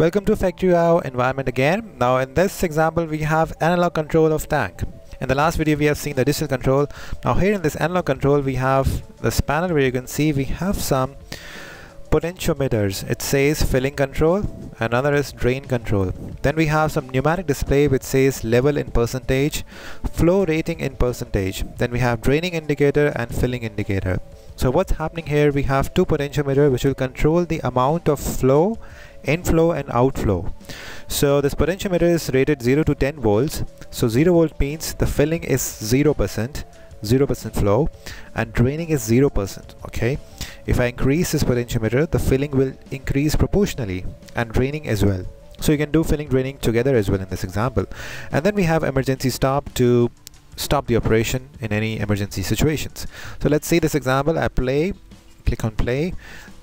Welcome to FactoryIO environment again. Now in this example we have analog control of tank. In the last video we have seen the digital control. Now here in this analog control we have this panel where you can see we have some potentiometers. It says filling control, another is drain control. Then we have some numeric display which says level in percentage, flow rating in percentage. Then we have draining indicator and filling indicator. So what's happening here, we have two potentiometer which will control the amount of flow, inflow and outflow. So this potentiometer is rated 0 to 10 volts. So 0 volt means the filling is 0%, 0% flow and draining is 0%, okay? If I increase this potentiometer, the filling will increase proportionally and draining as well. So you can do filling draining together as well in this example. And then we have emergency stop to stop the operation in any emergency situations. So let's see this example. I play, click on play,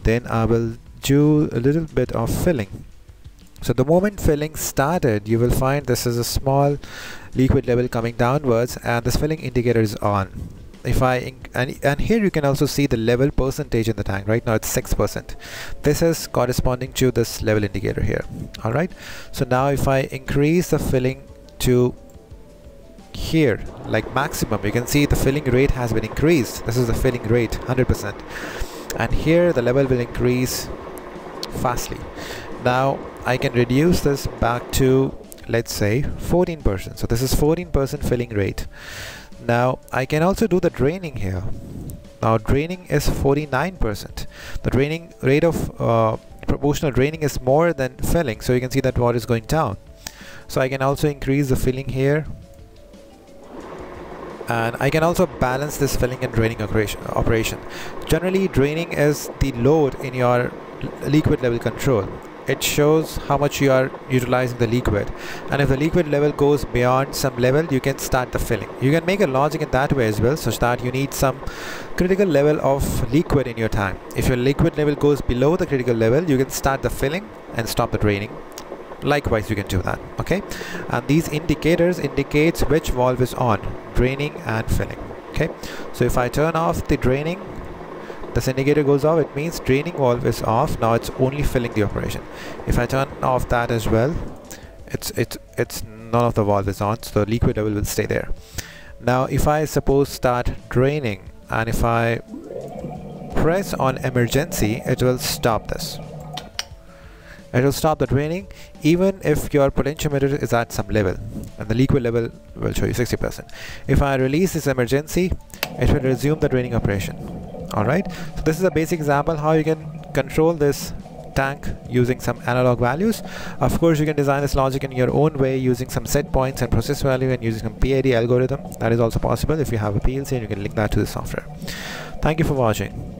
then I will do a little bit of filling. So the moment filling started, you will find this is a small liquid level coming downwards and this filling indicator is on. If I and, and here you can also see the level percentage in the tank. Right now it's 6% this is corresponding to this level indicator here. Alright so now if I increase the filling to here like maximum you can see the filling rate has been increased. This is the filling rate 100% and here the level will increase fastly. Now I can reduce this back to let's say 14% so this is 14% filling rate. Now I can also do the draining here. Now draining is 49% the draining rate of uh, proportional draining is more than filling. So you can see that water is going down. So I can also increase the filling here and I can also balance this filling and draining operation. Generally draining is the load in your liquid level control. It shows how much you are utilizing the liquid. And if the liquid level goes beyond some level you can start the filling. You can make a logic in that way as well such that you need some critical level of liquid in your tank. If your liquid level goes below the critical level you can start the filling and stop the draining likewise you can do that okay? And these indicators indicates which valve is on draining and filling okay? So if I turn off the draining this indicator goes off it means draining valve is off now it's only filling the operation. If I turn off that as well it's it's it's none of the valve is on so the liquid level will stay there. Now if I suppose start draining and if I press on emergency it will stop this it will stop the draining even if your potentiometer is at some level. And the liquid level will show you 60% if I release this emergency it will resume the draining operation. Alright? So this is a basic example how you can control this tank using some analog values. Of course you can design this logic in your own way using some set points and process value and using some PID algorithm. That is also possible if you have a PLC and you can link that to the software. Thank you for watching